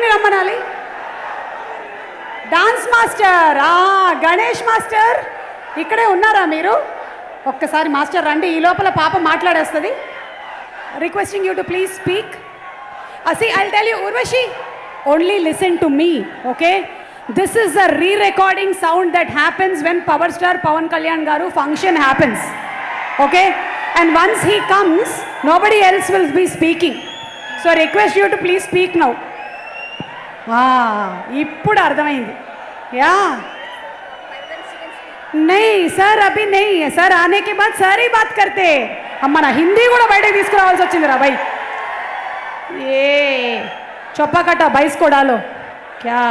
ఎవరిని రమ్మనాలి? Dance master ఆ గణేష్ మాస్టర్ ఇక్కడే ఉన్నారా మీరు? ఒక్కసారి మాస్టర్ రండి ఈ లోపల పాప మాట్లాడేస్తుంది. Requesting you to please speak as I tell you Urvashi only listen to me okay this is the re recording sound that happens when power star Pawan Kalyan garu function happens okay and once he comes nobody else will be speaking so request you to please speak now ఇప్పుడు అర్థమైంది yeah नहीं sir अभी नहीं है sir आने के बाद sir ही बात करते అమ్మ నా హిందీ కూడా బయటకు తీసుకురావాల్సి వచ్చింది రా భయ్ ఏ చొప్పకట్ట బైస్కోడాలో క్యా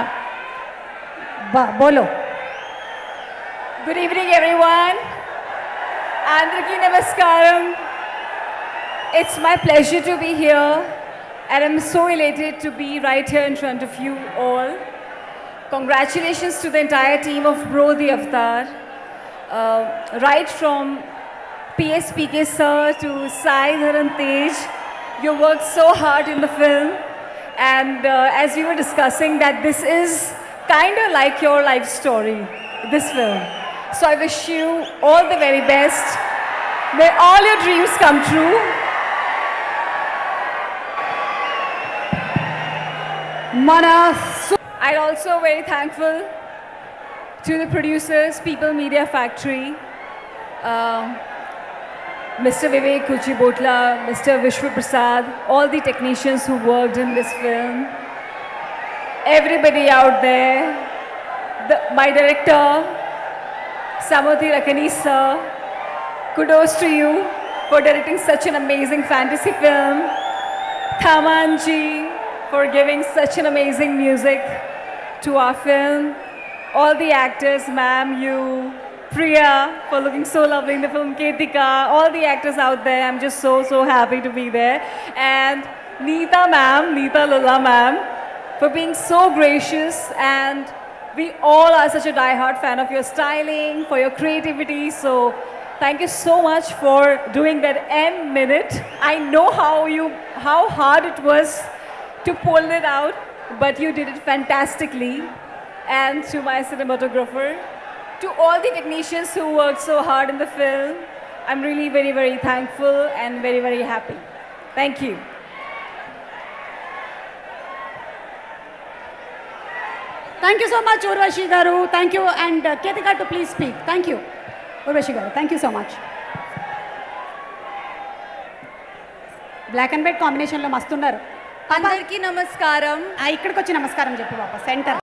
బా బోలో Good evening, everyone. Andraki Namaskaram. It's my pleasure to be here, and I'm so elated to be right here in front of you all. Congratulations to the entire team of Bro the Avatar. Uh, right from PSPK sir to Sai Dharam Tej, you worked so hard in the film. And uh, as we were discussing, that this is kind of like your life story, this film. So I wish you all the very best. May all your dreams come true. Manas. I'm also very thankful to the producers, People Media Factory, um, Mr. Vivek Kuchibotla, Mr. Vishwa Prasad, all the technicians who worked in this film, everybody out there, the, my director, Samuthirakani sir, kudos to you for directing such an amazing fantasy film. Thamanji, for giving such an amazing music to our film. All the actors, ma'am, you, Priya, for looking so lovely in the film, Ketika, all the actors out there, I'm just so, so happy to be there. And Neeta, ma'am, Neeta Lulla, ma'am, for being so gracious and we all are such a die-hard fan of your styling, for your creativity. So thank you so much for doing that M minute. I know how you how hard it was to pull it out, but you did it fantastically. And to my cinematographer, to all the technicians who worked so hard in the film, I'm really very, very thankful and very, very happy. Thank you. Thank you so much Urvashi గారు thank you and Ketika to please speak thank you Urvashi గారు thank you so much black and white కాంబినేషన్లో మస్తున్నారు అందరికీ నమస్కారం. ఇక్కడికి వచ్చి నమస్కారం చెప్పు బాబా centre.